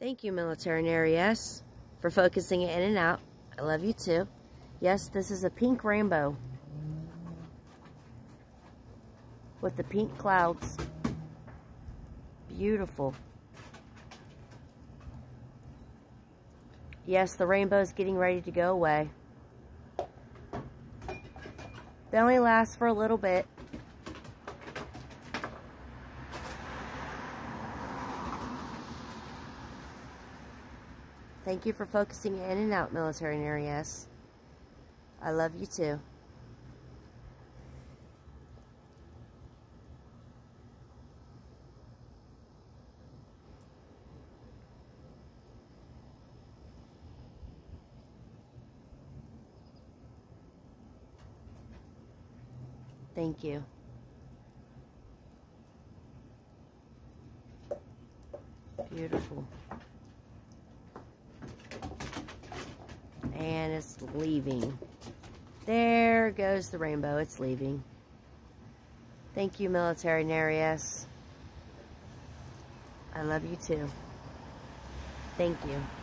Thank you, Military Nery S, for focusing it in and out. I love you too. Yes, this is a pink rainbow with the pink clouds. Beautiful. Yes, the rainbow is getting ready to go away. They only last for a little bit. Thank you for focusing in and out, Military Nery I love you too. Thank you. Beautiful. And it's leaving. There goes the rainbow. It's leaving. Thank you, Military Nery I love you too. Thank you.